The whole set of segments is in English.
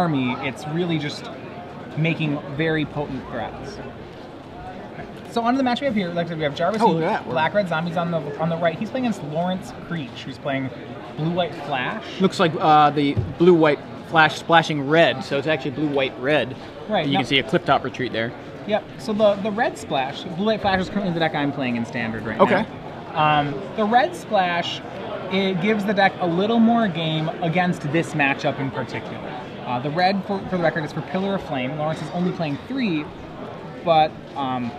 army, it's really just making very potent threats. So on the match we have here. Like I said, we have Jarvis, Oh, who- look at that. Black Red Zombies on the on the right. He's playing against Lawrence Creech, who's playing Blue White Flash. Looks like uh, the blue white flash splashing red, so it's actually blue white red. Right, You now- can see a Clifftop Retreat there. Yep. So the the red splash, blue white flash is currently the deck I'm playing in standard right Okay. now. Um, the red splash, it gives the deck a little more game against this matchup in particular. Uh, the red, for, for the record, is for Pillar of Flame. Lawrence is only playing three, but um,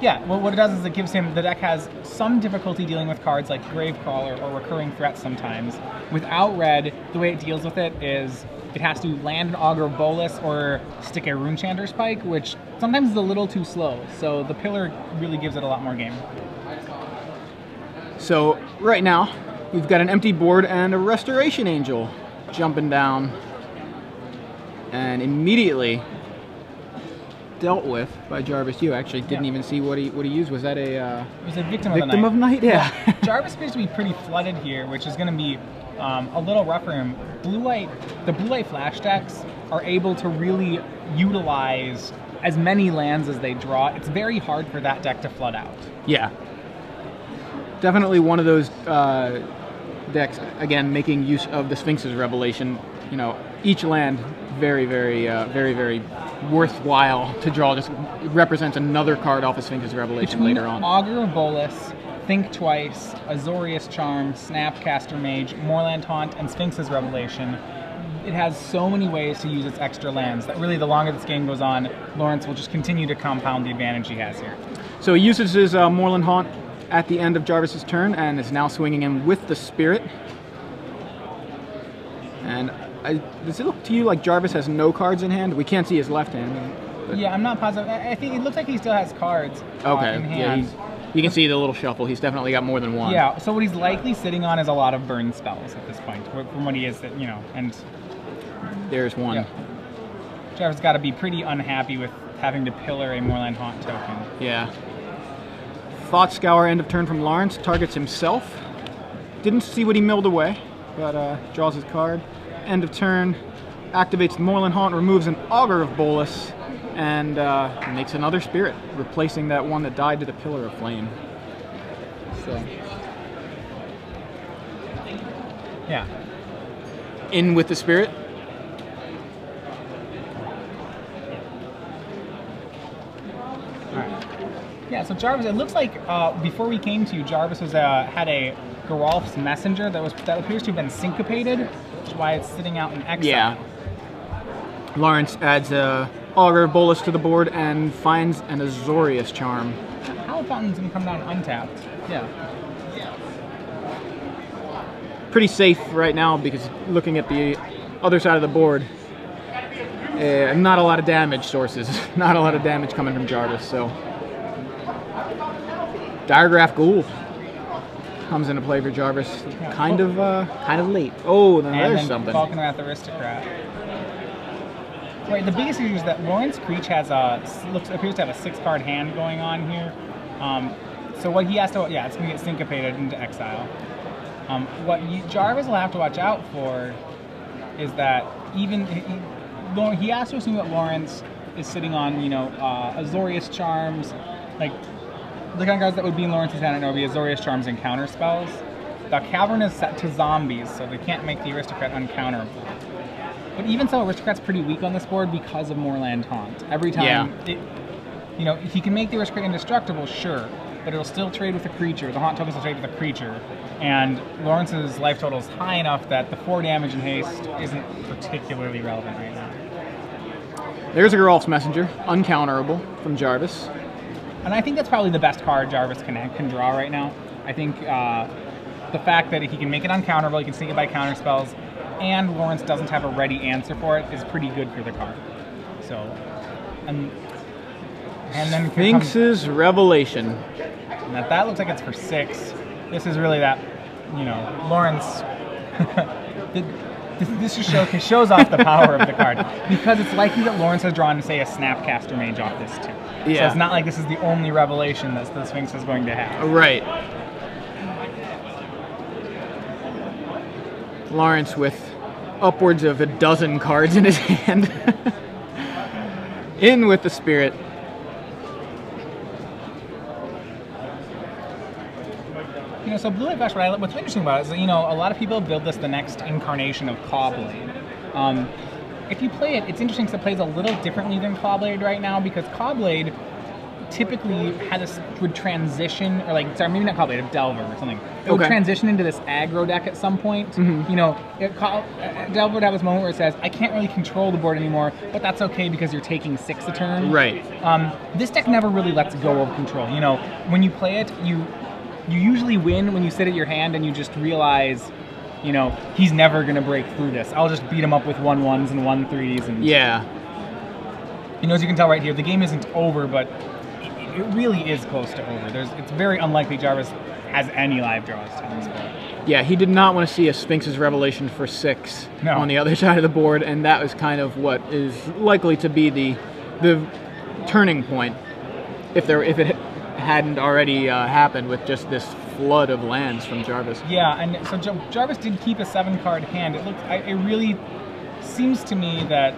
yeah, well, what it does is it gives him the deck has some difficulty dealing with cards like Gravecrawler or recurring threats sometimes. Without red, the way it deals with it is it has to land an Augur Bolas or stick a Runechanter's Pike, which sometimes is a little too slow. So the pillar really gives it a lot more game. So right now, we've got an empty board and a restoration angel jumping down, and immediately dealt with by Jarvis. You actually didn't Yeah. even see what he what he used. Was that a uh, It was a victim, of the night. of night? Yeah. Jarvis appears to be pretty flooded here, which is going to be um, a little rough for him. Blue white, the blue white flash decks are able to really utilize as many lands as they draw. It's very hard for that deck to flood out. Yeah. Definitely one of those uh, decks, again, making use of the Sphinx's revelation. You know, each land very, very, uh, very, very worthwhile to draw. Just represents another card off of Sphinx's revelation Between later on. Augur of Bolas, Think Twice, Azorius Charm, Snapcaster Mage, Moorland Haunt, and Sphinx's Revelation, it has so many ways to use its extra lands that really the longer this game goes on, Lawrence will just continue to compound the advantage he has here. So he uses his uh, Moorland Haunt at the end of Jarvis's turn and is now swinging in with the Spirit. And I, does it look to you like Jarvis has no cards in hand? We can't see his left hand. but- Yeah, I'm not positive. I I think it looks like he still has cards uh, Okay. in Yeah, you can see the little shuffle. He's definitely got more than one. Yeah, so what he's likely sitting on is a lot of burn spells at this point, from what he is, you know, and There's one. yeah. Jarvis got to be pretty unhappy with having to pillar a Moorland Haunt token. Yeah. Thought Scour end of turn from Lawrence targets himself. Didn't see what he milled away, but uh, draws his card. End of turn, activates the Haunt, removes an Augur of Bolas, and uh, makes another spirit, replacing that one that died to the Pillar of Flame. So, Yeah. in with the spirit. Yeah, so Jarvis, it looks like uh, before we came to you, Jarvis was uh, had a Geralf's messenger that was that appears to have been syncopated, why it's sitting out in exile. Yeah. Lawrence adds a Augur Bolas to the board and finds an Azorius charm. How Fountain's gonna come down untapped. Yeah. pretty safe right now because looking at the other side of the board, uh, not a lot of damage sources, not a lot of damage coming from Jarvis. So, Diregraf Ghoul comes into play for Jarvis, kind of, uh, kind of late. Oh, then And there's then something. Falkenrath Aristocrat. Right, the biggest issue is that Lawrence Creech has a looks appears to have a six card hand going on here. Um, so what he has to yeah, it's gonna get syncopated into exile. Um, what you, Jarvis will have to watch out for is that even he, he has to assume that Lawrence is sitting on you know uh, Azorius charms, like the kind of cards that would be in Lawrence's hand. would be Azorius charms and counter spells. The Cavern is set to zombies, so they can't make the aristocrat uncounterable. But even so, aristocrat's pretty weak on this board because of Moorland Haunt. Every time, Yeah. it, you know, he can make the aristocrat indestructible, sure, but it'll still trade with a creature. The Haunt tokens will trade with a creature, and Lawrence's life total is high enough that the four damage and haste isn't particularly relevant right now. There's a Geralf's Messenger, uncounterable from Jarvis. And I think that's probably the best card Jarvis can can draw right now. I think uh, the fact that he can make it uncounterable, he can sneak it by counter spells, and Lawrence doesn't have a ready answer for it is pretty good for the card. So, and and then comes- Sphinx's Revelation. and that, that looks like it's for six. This is really that, you know, Lawrence. th- this, this just show, shows off the power of the card because it's likely that Lawrence has drawn, say, a Snapcaster Mage off this too. Yeah. So it's not like this is the only revelation that the Sphinx is going to have. Right. Lawrence with upwards of a dozen cards in his hand. in with the spirit. You know, so Blue White Flash, what I, what's interesting about it is that, you know, a lot of people build this the next incarnation of Caw-Blade. Um, if you play it, it's interesting because it plays a little differently than Caw-Blade right now because Caw-Blade typically had this would transition or like sorry maybe not Caw-Blade, a Delver or something. It would Okay. transition into this aggro deck at some point. You know, it, uh, Delver would have this moment where it says, "I can't really control the board anymore, but that's okay because you're taking six a turn." Right. Um, this deck never really lets go of control. You know, when you play it, you you usually win when you sit at your hand and you just realize, you know, he's never gonna break through this. I'll just beat him up with one ones and one threes, and Yeah. you know, as you can tell right here, the game isn't over, but it, it really is close to over. There's, it's very unlikely Jarvis has any live draws to this point. Yeah, he did not want to see a Sphinx's Revelation for six No. on the other side of the board, and that was kind of what is likely to be the the turning point, if there if it hadn't already uh, happened with just this flood of lands from Jarvis. Yeah, and so Jar- Jarvis did keep a seven-card hand. It looks, I, it really seems to me that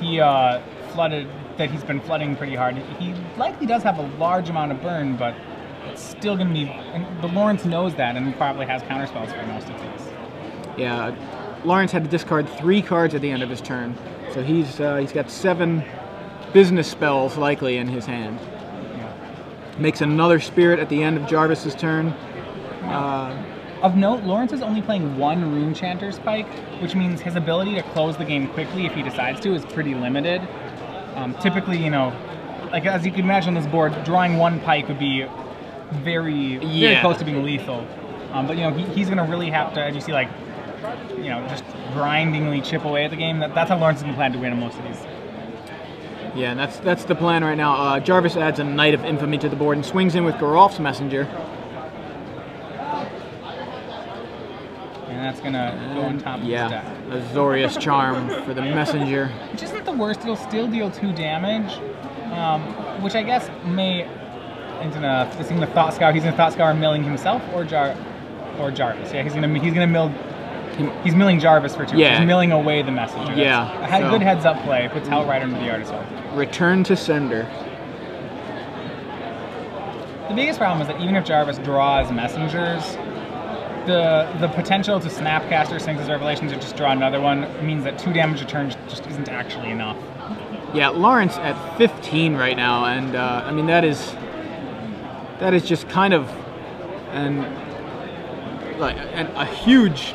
he uh, flooded, that he's been flooding pretty hard. He likely does have a large amount of burn, but it's still going to be. And the Lawrence knows that, and probably has counterspells for most of these. Yeah, Lawrence had to discard three cards at the end of his turn, so he's uh, he's got seven business spells likely in his hand. Makes another spirit at the end of Jarvis's turn. Uh, Of note, Lawrence is only playing one Runechanter's Pike, which means his ability to close the game quickly if he decides to is pretty limited. Um, typically, you know, like as you can imagine on this board, drawing one pike would be very, very Yeah. close to being lethal. Um, but you know, he, he's going to really have to, as you see, like, you know, just grindingly chip away at the game. That, that's how Lawrence is going to plan to win in most of these. Yeah, and that's that's the plan right now. Uh, Jarvis adds a Knight of Infamy to the board and swings in with Geralf's Messenger. And that's going to go on top of his Yeah, deck. Azorius Charm for the Messenger. which isn't the worst. It'll still deal two damage, um, which I guess may is in the thought scour. He's in the thought scour milling himself or Jar or Jarvis. Yeah, he's gonna he's gonna mill. He's milling Jarvis for two. Yeah. He's milling away the messenger. Yeah, a had so- good heads up play. Puts Hell right under the artist hole. Return to sender. The biggest problem is that even if Jarvis draws messengers, the the potential to snapcaster Sphinx's Revelations or just draw another one means that two damage a turn just isn't actually enough. Yeah, Lawrence at 15 right now, and uh, I mean that is that is just kind of an like an, a huge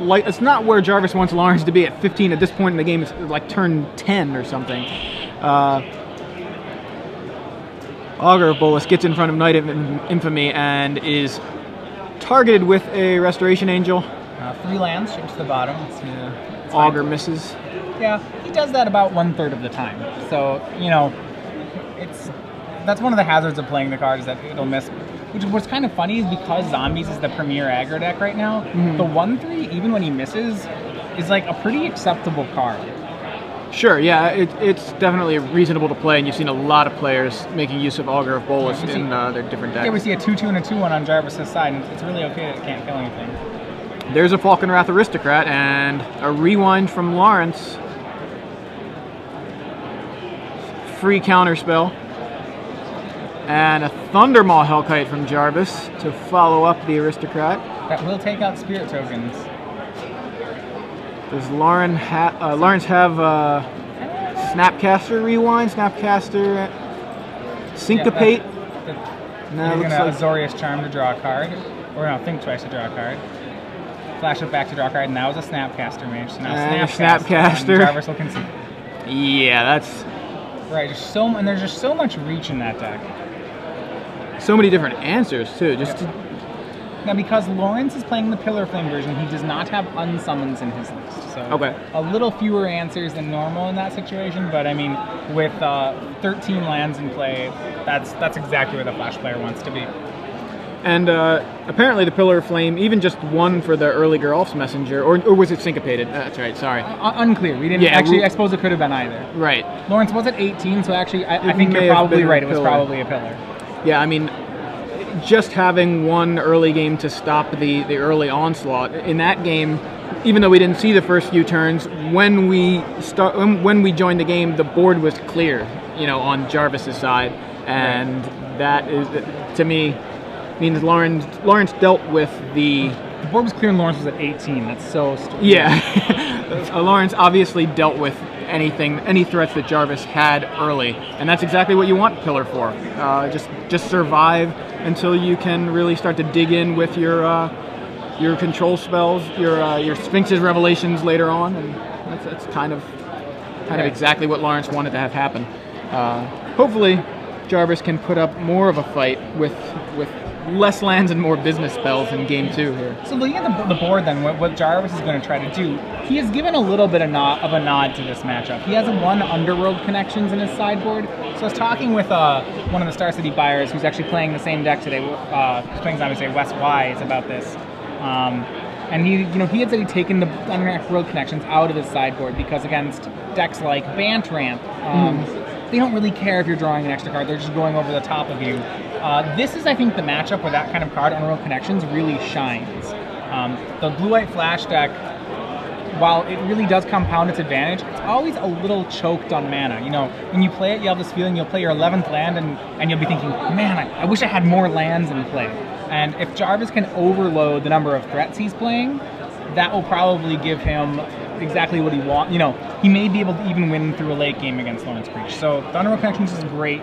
like it's not where Jarvis wants Lawrence to be at 15 at this point in the game. It's like turn 10 or something. Uh, Augur of Bolas gets in front of Knight of Infamy and is targeted with a Restoration Angel. Uh, three lands, ships to the bottom. It's, Yeah. it's fine. Augur misses. Yeah, he does that about one third of the time. So you know, it's that's one of the hazards of playing the card is that it'll miss. Which what's kind of funny is because zombies is the premier aggro deck right now. The one three, even when he misses, is like a pretty acceptable card. Sure, yeah, it, it's definitely reasonable to play, and you've seen a lot of players making use of Augur of Bolas Yeah, see- in uh, their different decks. Yeah, we see a two two and a two one on Jarvis's side, and it's really okay that it can't kill anything. There's a Falkenrath Aristocrat and a rewind from Lawrence. Free counter spell. And a Thundermaw Hellkite from Jarvis to follow up the Aristocrat. That will take out spirit tokens. Does Lauren ha- uh, Lawrence have uh, Snapcaster rewind? Snapcaster syncopate? Yeah, that- no, You're looks gonna like Azorius Charm to draw a card, or no, think twice to draw a card. Flash it back to draw a card, and that was a Snapcaster mage. So now And Snapcaster. Snapcaster. Jarvis will concede. yeah, that's Right, there's so and there's just so much reach in that deck. So many different answers too. Just Now, because Lawrence is playing the Pillar Flame version, he does not have unsummons in his list. So Okay. a little fewer answers than normal in that situation. But I mean, with uh, 13 lands in play, that's that's exactly where the Flash player wants to be. And uh, apparently, the Pillar of Flame even just one for the early Geralf's Messenger, or, or was it syncopated? Uh, that's right. Sorry. Uh, unclear. We didn't Yeah, actually. we- I suppose it could have been either. Right. Lawrence was at 18, so actually, I, I think you're probably right. It was probably a pillar. Yeah. I mean, just having one early game to stop the the early onslaught in that game, even though we didn't see the first few turns, when we start when, when we joined the game, the board was clear, you know, on Jarvis's side, and that is to me means Lawrence Lawrence dealt with the The board was clear and Lawrence was at 18. That's so. St- yeah. uh, Lawrence obviously dealt with anything, any threats that Jarvis had early, and that's exactly what you want Pillar for. Uh, just just survive until you can really start to dig in with your uh, your control spells, your uh, your Sphinx's revelations later on, and that's, that's kind of kind of exactly what Lawrence wanted to have happen. Uh, hopefully, Jarvis can put up more of a fight with with less lands and more business spells in game two here. So looking at the, the board, then what, what Jarvis is going to try to do, he has given a little bit of, nod, of a nod to this matchup. He has one Underworld connections in his sideboard. So I was talking with uh, one of the Star City buyers who's actually playing the same deck today. Uh, he's playing Zombie Say West Wise about this. Um, and he, you know, he had said he'd taken the Underworld connections out of his sideboard because against decks like Bantramp, um, they don't really care if you're drawing an extra card. They're just going over the top of you. Uh, this is, I think, the matchup where that kind of card, Unreal Connections, really shines. Um, the blue-white flash deck, while it really does compound its advantage, it's always a little choked on mana. You know, when you play it, you have this feeling you'll play your 11th land and, and you'll be thinking, man, I, I wish I had more lands in play. And if Jarvis can overload the number of threats he's playing, that will probably give him exactly what he wants. You know, he may be able to even win through a late game against Lawrence Creech. So Thunder Connections is great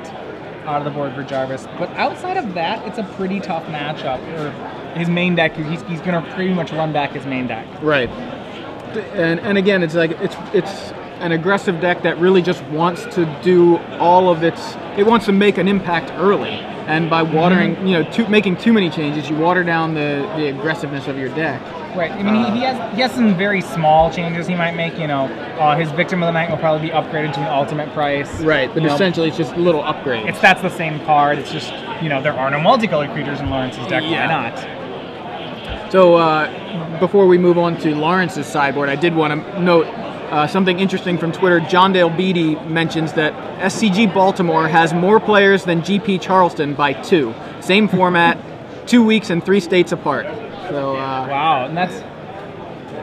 out of the board for Jarvis. But outside of that, it's a pretty tough matchup. Or his main deck, he's, he's going to pretty much run back his main deck. Right. And and again, it's like it's it's an aggressive deck that really just wants to do all of its. It wants to make an impact early, and by watering, mm-hmm. you know, too, making too many changes, you water down the, the aggressiveness of your deck. Right. I mean, he, he has he has some very small changes he might make. You know, uh, his Victim of the Night will probably be upgraded to an ultimate price. Right. But You know, essentially, it's just a little upgrades. it's that's the same card. It's just you know there are no multicolored creatures in Lawrence's deck. Yeah. Why not? So uh, before we move on to Lawrence's sideboard, I did want to note uh, something interesting from Twitter. John Dale Beatty mentions that SCG Baltimore has more players than GP Charleston by two. Same format, two weeks and three states apart. So uh, Wow, and that's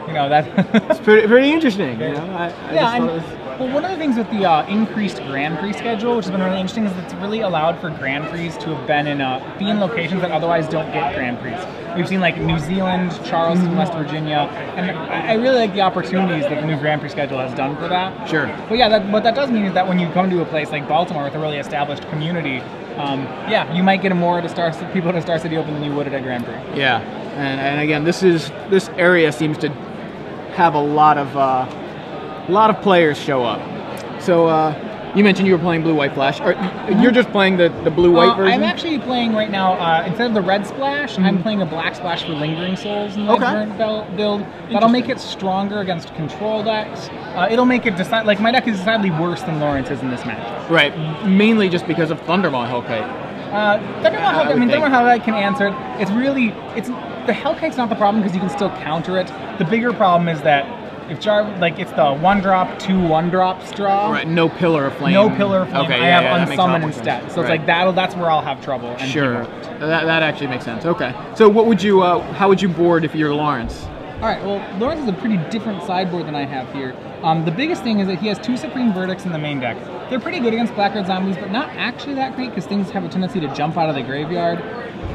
you know that. it's pretty, pretty interesting. You know? I, I yeah, just and, was- well, one of the things with the uh, increased Grand Prix schedule, which has been really interesting, is it's really allowed for Grand Prix to have been in uh, be in locations that otherwise don't get Grand Prix. We've seen like New Zealand, Charleston, Mm-hmm. West Virginia, and I I really like the opportunities that the new Grand Prix schedule has done for that. Sure. But yeah, that, what that does mean is that when you come to a place like Baltimore with a really established community, um, yeah, you might get more a Star people at a Star City Open than you would at a Grand Prix. Yeah, and, and again, this is this area seems to have a lot of uh, a lot of players show up. So uh, you mentioned you were playing blue white flash. Are, you're just playing the, the blue white Uh, version. I'm actually playing right now, uh, instead of the red splash, I'm playing a black splash for Lingering Souls in the Okay. current build. That'll make it stronger against control decks. Uh, it'll make it decide like my deck is decidedly worse than Lawrence's in this match. right, mainly just because of Thundermaw Hellkite. Uh, Hellkite, I, would mean, think. Hellkite can answer it. It's really, it's the Hellkite's not the problem because you can still counter it. The bigger problem is that if Jar, like it's the one drop, two one drops draw. Right, no pillar of flame. No pillar of flame. Okay, I yeah, have yeah, that makes a lot unsummon instead. So it's like that'll that's where I'll have trouble. And Sure, that, that actually makes sense. Okay, so what would you uh, how would you board if you're Lawrence? All right. Well, Lawrence has a pretty different sideboard than I have here. Um, the biggest thing is that he has two Supreme Verdicts in the main deck. They're pretty good against black red zombies, but not actually that great because things have a tendency to jump out of the graveyard.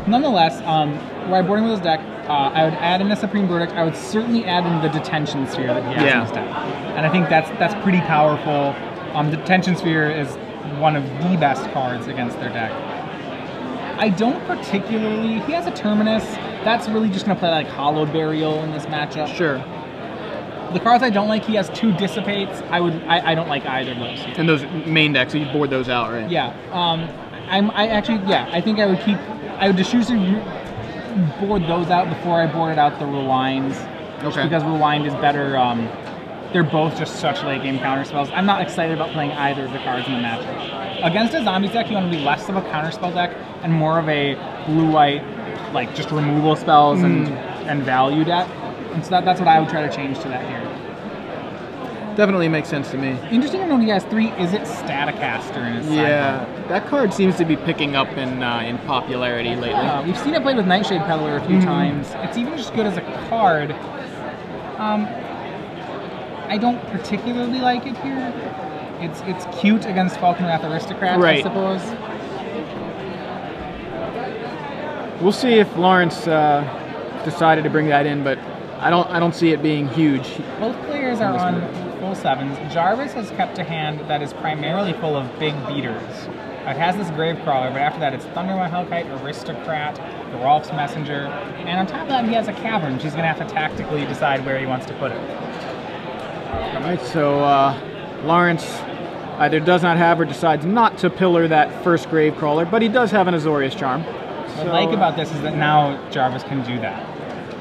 Nonetheless, um, where I boarding with his deck, uh, I would add in a Supreme Verdict. I would certainly add in the Detention Sphere that he has Yeah. in his deck, and I think that's that's pretty powerful. Um, Detention Sphere is one of the best cards against their deck. I don't particularly. He has a Terminus. That's really just going to play like Hallowed Burial in this matchup. Sure. The cards I don't like, he has two dissipates. I would, I, I don't like either of those. And those main decks, so you board those out, right? Yeah, um, I'm, I actually, yeah, I think I would keep, I would just usually board those out before I boarded out the rewinds. Okay. because rewind is better. Um, they're both just such late game counter spells. I'm not excited about playing either of the cards in the matchup. Against a zombies deck, you want to be less of a counter spell deck and more of a blue white, like just removal spells and and value deck. And so that, that's what I would try to change to that here. Definitely makes sense to me. Interesting to note he has three Izzet Staticaster in his sideboard. Yeah, that card seems to be picking up in uh, in popularity lately. Uh, we've seen it played with Nightshade Peddler a few Mhm. times. It's even just good as a card. Um, I don't particularly like it here. It's it's cute against Falkenrath Aristocrat, Right. I suppose. We'll see if Lawrence uh, decided to bring that in, but I don't I don't see it being huge. Both players are on full sevens. Jarvis has kept a hand that is primarily full of big beaters. It has this Gravecrawler, but after that it's Thunderwind Hellkite, Aristocrat, Geralf's Messenger, and on top of that he has a Cavern, which he's going to have to tactically decide where he wants to put it. All right, so uh, Lawrence either does not have or decides not to pillar that first Gravecrawler, but he does have an Azorius Charm. What So, I like uh, about this is that now Jarvis can do that,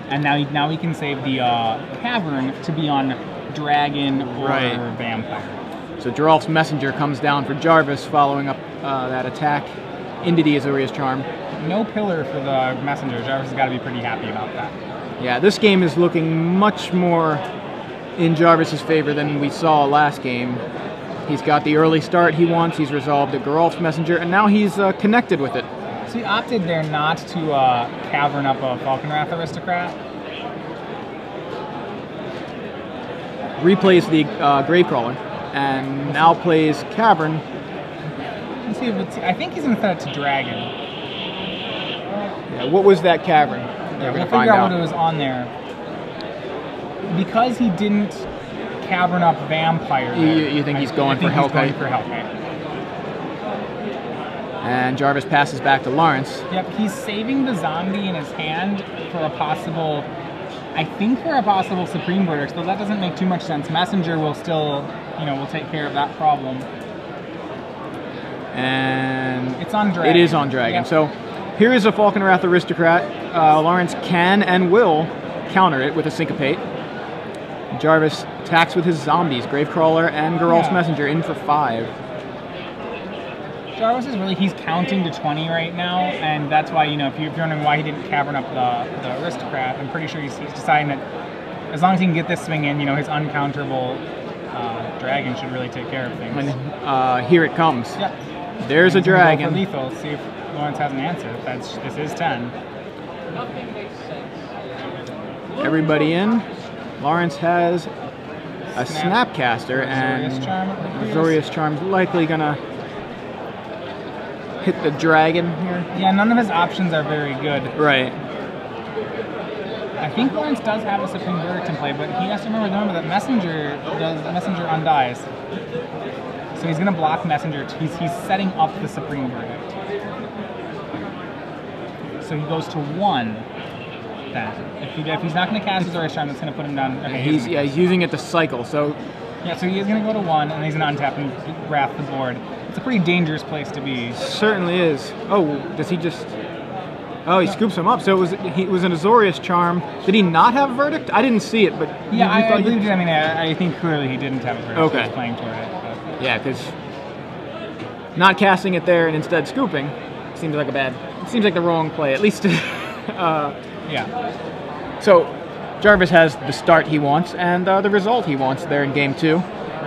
and now he, now he can save the uh, Cavern to be on Dragon or Right. Vampire. So Geralf's Messenger comes down for Jarvis, following up uh, that attack into the Azorius Charm. No pillar for the Messenger. Jarvis has got to be pretty happy about that. Yeah, this game is looking much more in Jarvis's favor than we saw last game. He's got the early start he wants. He's resolved the Geralf's Messenger, and now he's uh, connected with it. So he opted there not to uh, cavern up a Falkenrath aristocrat. Replays the uh, Gravecrawler, and now plays Cavern. Let's see if it's. I think he's gonna set it to dragon. Yeah, what was that Cavern? Yeah, we'll figure out what it was on there. Because he didn't cavern up vampire. You- there, you think I- he's going I for going Hellkite? for Hellkite. And Jarvis passes back to Lawrence. Yep, he's saving the zombie in his hand for a possible. I think for a possible supreme verdict, though that doesn't make too much sense. Messenger will still, you know, will take care of that problem. And It's on dragon. It is on Dragon. Yep. So here is a Falkenrath Aristocrat. Uh, Lawrence can and will counter it with a Syncopate. Jarvis attacks with his zombies, Gravecrawler and Geralf's Yeah. Messenger in for five. Jarvis is really he's counting to 20 right now, and that's why you know if, you, if you're wondering why he didn't cavern up the, the aristocrat, I'm pretty sure he's, he's deciding that as long as he can get this swing in, you know his uncounterable uh, dragon should really take care of things. And uh, here it comes. Yep. There's a He's gonna go dragon. For lethal. See if Lawrence has an answer. That's this is 10. Everybody in. Lawrence has a Snap. Snapcaster, and Azorius Charm, it appears. Azorius Charm's likely gonna hit the dragon here. Yeah, none of his options are very good. Right. I think Lawrence does have a Supreme Verdict in play, but he has to remember, remember that Messenger does Messenger undies. So he's gonna block Messenger. He's he's setting up the Supreme Verdict. So he goes to one. Then, if, he, if he's not gonna cast his Azorius Charm, that's gonna put him down. Okay, He's isn't. yeah, he's using it to cycle. So yeah. So he is gonna go to one, and he's gonna untap and wrath the board. It's a pretty dangerous place to be. Certainly is. Oh, does he just? Oh, he scoops him up. So it was he it was an Azorius charm. Did he not have a verdict? I didn't see it, but Yeah, I, I believe. I mean, I, I think clearly he didn't have a verdict. Okay. He was playing toward it. but- Yeah, because not casting it there and instead scooping seems like a bad. Seems like the wrong play. At least. uh, Yeah. so Jarvis has the start he wants and uh, the result he wants there in game two.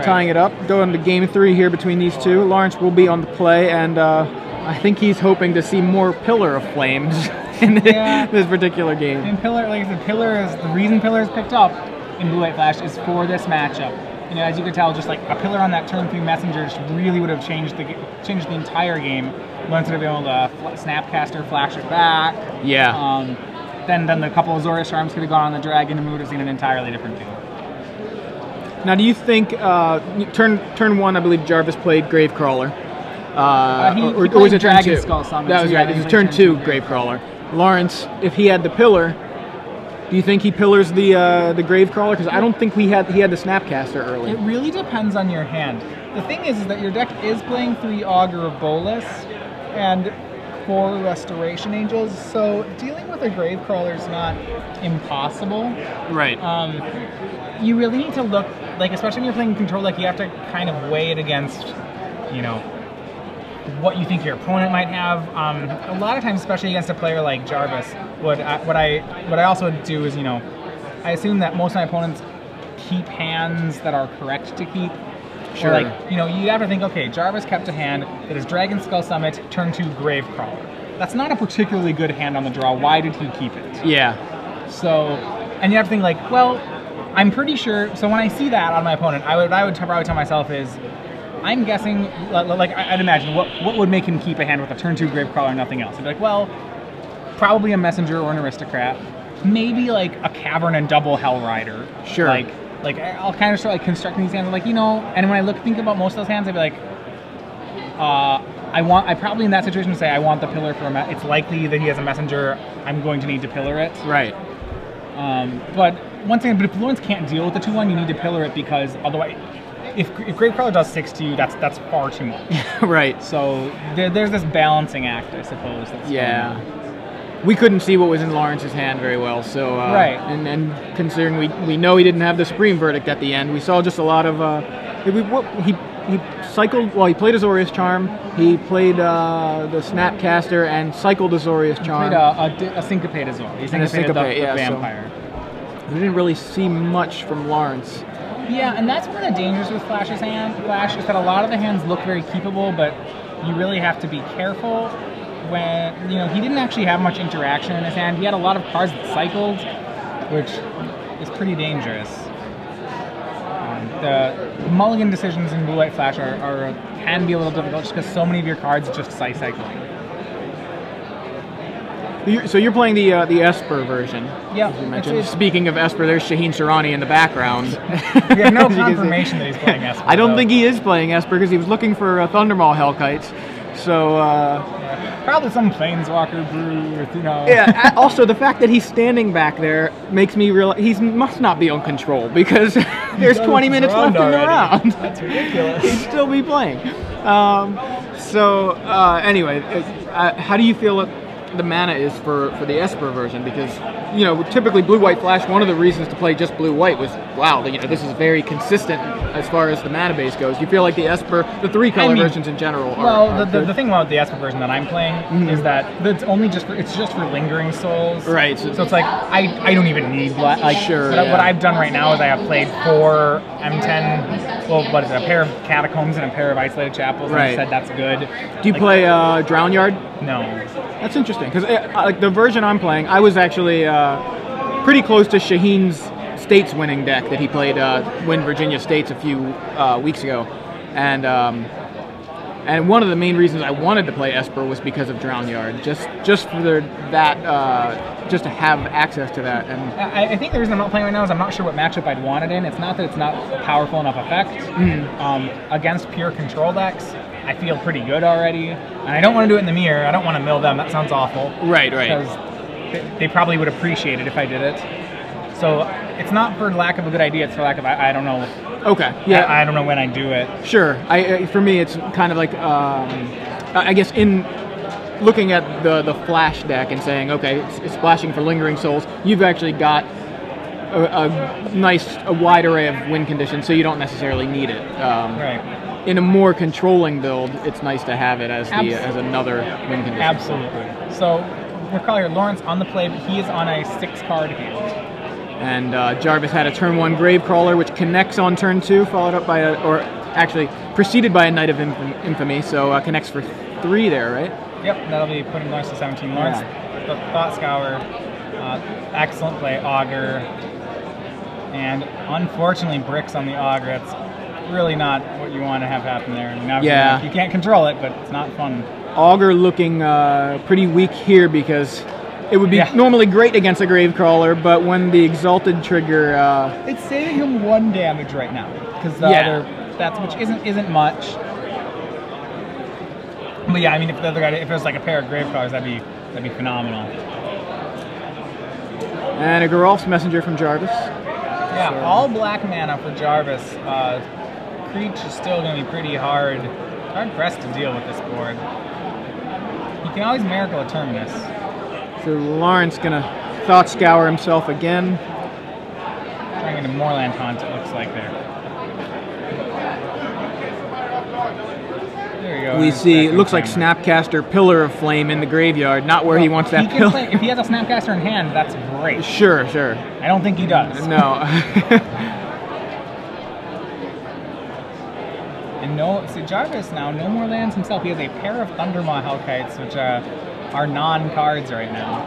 Tying it up, going to game three here between these two. Lawrence will be on the play, and uh, I think he's hoping to see more Pillar of Flames in Yeah. this particular game. And Pillar, like I said, Pillar is the reason Pillar is picked up in Blue White Flash is for this matchup. You know, as you can tell, just like a Pillar on that turn three messenger just really would have changed the changed the entire game. Once it have been able to Snapcaster flash it back. Yeah. Um, then then the couple of Zora Charms could have gone on the Dragon and we would have seen an entirely different deal. Now, do you think uh, turn turn one? I believe Jarvis played Gravecrawler. Uh, he- or, he or was it turn Dragon two? Skull Summon, That was yeah, right. This is turn turn two, two. Gravecrawler. Lawrence, if he had the pillar, do you think he pillars the uh, the Gravecrawler? Because I don't think we had he had the Snapcaster early. It really depends on your hand. The thing is, is that your deck is playing three Augur of Bolas and four Restoration Angels, so dealing with a grave crawler is not impossible. Right. Um, you really need to look, like, especially when you're playing control, like, you have to kind of weigh it against, you know, what you think your opponent might have. Um, a lot of times, especially against a player like Jarvis, what I, what I what I also do is, you know, I assume that most of my opponents keep hands that are correct to keep. Or, Sure. like, you know, you have to think, okay, Jarvis kept a hand that is Dragon Skull Summit, turn two Gravecrawler. That's not a particularly good hand on the draw. Why did he keep it? yeah. So, and you have to think like, well, I'm pretty sure. So when I see that on my opponent, I would I would probably tell myself is, I'm guessing li- li- like I- I'd imagine what what would make him keep a hand with a turn two Gravecrawler and nothing else. I'd be like, well, probably a messenger or an aristocrat, maybe like a cavern and double Hell Rider. Sure. Like like I'll kind of start like constructing these hands. I'm like you know, and when I look think about most of those hands, I'd be like, uh, I want I probably in that situation say I want the pillar for a. Me- it's likely that he has a messenger. I'm going to need to pillar it. Right. Um, but once again, but if Lawrence can't deal with the two one, you need to pillar it because otherwise, if if Great Gravecrawler does six to you, that's that's far too much. right. so there, there's this balancing act, I suppose. Yeah. We couldn't see what was in Lawrence's hand very well, so uh, Right. And, and considering we, we know he didn't have the supreme verdict at the end, we saw just a lot of uh, we, what, he he cycled. Well, he played Azorius Charm. He played uh, the Snapcaster and cycled Azorius Charm. He Played a, a, a syncopate as well. He syncopated the, syncopate, the yeah, so- vampire. we didn't really see much from Lawrence. Yeah, and that's one of the dangers with Flash's hand. Flash is that a lot of the hands look very keepable, but you really have to be careful when you know he didn't actually have much interaction in his hand. He had a lot of cards that cycled, which is pretty dangerous. Um, the mulligan decisions in Blue white Flash are, are can be a little difficult just because so many of your cards just say cycling. You're- So you're playing the uh, the Esper version. Yeah, you mentioned. it's- Speaking of Esper, there's Shaheen Soorani in the background. We have no As you can see. confirmation that he's playing Esper. I don't though. think he is playing Esper because he was looking for uh, Thundermaw Hellkites. So uh, Probably some Planeswalker brew with you know. yeah. also, the fact that he's standing back there makes me realize he must not be on control because there's 20 minutes left in the round. That's ridiculous. He'd still be playing. Um, so uh, anyway, uh, how do you feel the mana is for, for the Esper version? Because you know, typically blue white flash. One of the reasons to play just blue white was wow, you know, this is very consistent as far as the mana base goes. You feel like the Esper, the three color I mean, versions in general. Are, Well, are the, the, the thing about the Esper version that I'm playing is that it's only just for it's just for lingering souls. Right, so- So, it's like I, I don't even need black. Like Sure, yeah. what I've done right now is I have played four M10. Well, what is it? A pair of catacombs and a pair of isolated chapels. Right. And I said that's good. do you Like, play uh, Drown Yard? No. That's interesting because like the version I'm playing, I was actually uh, pretty close to Shaheen's States winning deck that he played uh, win Virginia States a few uh, weeks ago, and um, and one of the main reasons I wanted to play Esper was because of Drown Yard, just just for the, that uh, just to have access to that and. I, I think the reason I'm not playing right now is I'm not sure what matchup I'd want it in. It's not that it's not a powerful enough effect. Mm. Um, against pure control decks, I feel pretty good already. And I don't want to do it in the mirror. I don't want to mill them. That sounds awful. Right, right. Because they, probably would appreciate it if I did it. So it's not for lack of a good idea. It's for lack of I, I don't know. Okay. Yeah. I, I don't know when I do it. Sure. I, for me, it's kind of like um, I guess in looking at the the flash deck and saying, okay, it's, it's splashing for lingering souls. You've actually got a, a nice, a wide array of win conditions, so you don't necessarily need it. Um, Right. In a more controlling build, it's nice to have it as the Abs- as another win condition. Absolutely. So we're calling here Lawrence on the play, but he is on a six card hand. And uh, Jarvis had a turn one Gravecrawler, which connects on turn two, followed up by a, or actually preceded by a Knight of Infam- Infamy, so uh, connects for three there, right? Yep, that'll be putting Lawrence to 17. Lawrence, the Thought Scour, uh, excellent play, Augur, and unfortunately bricks on the Augur. It's really not what you want to have happen there. I mean, obviously, Yeah. You can't control it, but it's not fun. Augur looking uh, pretty weak here because it would be Yeah. normally great against a Gravecrawler, but when the Exalted trigger, uh, It's saving him one damage right now because the Yeah. other that's which isn't isn't much. But yeah, I mean, if the other guy, if it was like a pair of grave cards, that'd be that'd be phenomenal. and a Geralf's Messenger from Jarvis. Yeah, So- all black mana for Jarvis. Uh, Creech is still going to be pretty hard, hard pressed to deal with this board. You can always Miracle a Terminus. So Lawrence gonna Thought Scour himself again. Trying into Moorland Haunt, it looks like there. There you go. We see, it looks like. Snapcaster Pillar of Flame in the graveyard, not where he wants that can pillar. play- if he has a Snapcaster in hand, that's great. Sure, sure. I don't think he does. No. And no, see Jarvis now, no more lands himself. He has a pair of Thundermaw Hellkites, which uh, are non-cards right now.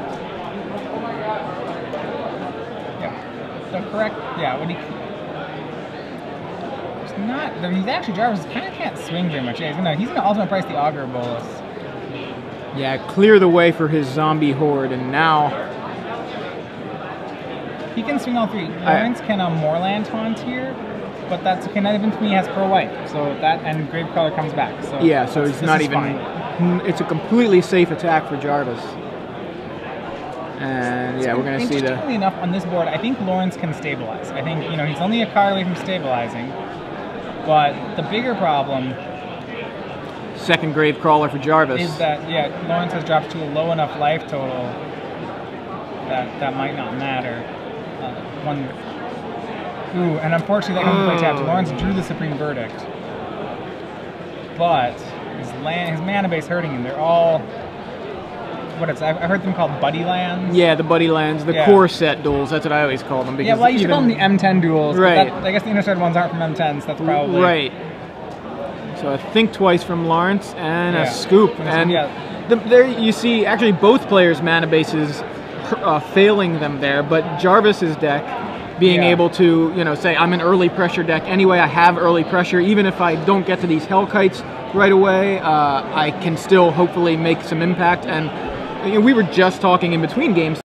Yeah, that correct? Yeah. What he? It's not. I mean, He's actually Jarvis kind of can't swing very much. Yeah, he's gonna he's gonna ultimate price the Augur Bolas. Yeah, clear the way for his zombie horde, and now He can swing all three. Lawrence can um, Moorland Haunt here, but that's okay. Not even to me has pearl white, so that and Gravecaller comes back. So yeah, so it's not even. fine. It's a completely safe attack for Jarvis. And yeah, we're gonna see the. Interestingly enough, on this board, I think Lawrence can stabilize. I think you know he's only a card away from stabilizing, but the bigger problem Second grave crawler for Jarvis. is that yeah, Lawrence has dropped to a low enough life total that that might not matter. Uh, one. Ooh, and unfortunately that comes to play tapped. Oh. Lawrence drew the supreme verdict, but his land, his mana base hurting him. They're all what it's. I've heard them called buddy lands. yeah, the buddy lands, the Yeah. core set duels. That's what I always call them. Because Yeah, well, used to even, call them the M10 duels. Right. that- I guess the inner ones aren't from M10s. That's probably Right. So I think twice from Lawrence and Yeah. a scoop. And And yeah. the, there you see actually both players' mana bases uh, failing them there, but Jarvis's deck being Yeah. able to, you know, say I'm an early pressure deck anyway. I have early pressure, even if I don't get to these hell kites right away. Uh, I can still hopefully make some impact. And you know, we were just talking in between games